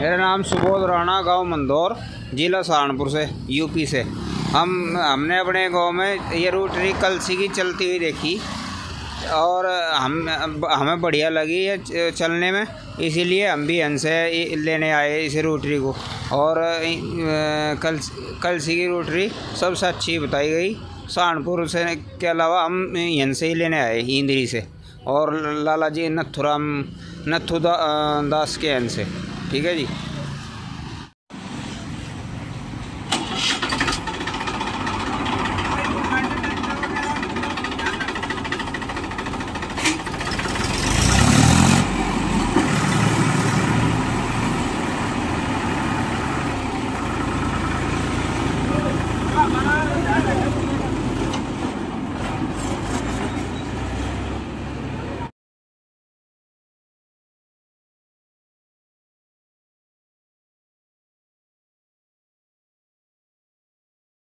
मेरा नाम सुबोध राणा गाँव मंदौर जिला सहारनपुर से यूपी से। हम हमने अपने गाँव में ये रोटरी कलसी की चलती हुई देखी और हम हमें बढ़िया लगी ये चलने में। इसीलिए हम भी इनसे लेने आए इस रोटरी को। और कल कलसी की रोटरी सबसे अच्छी बताई गई। सहारनपुर से के अलावा हम यहाँ से ही लेने आए इंद्री से। और लाला जी नथुराम नथु दा, अ, दास के यहाँ से ठीक है जी।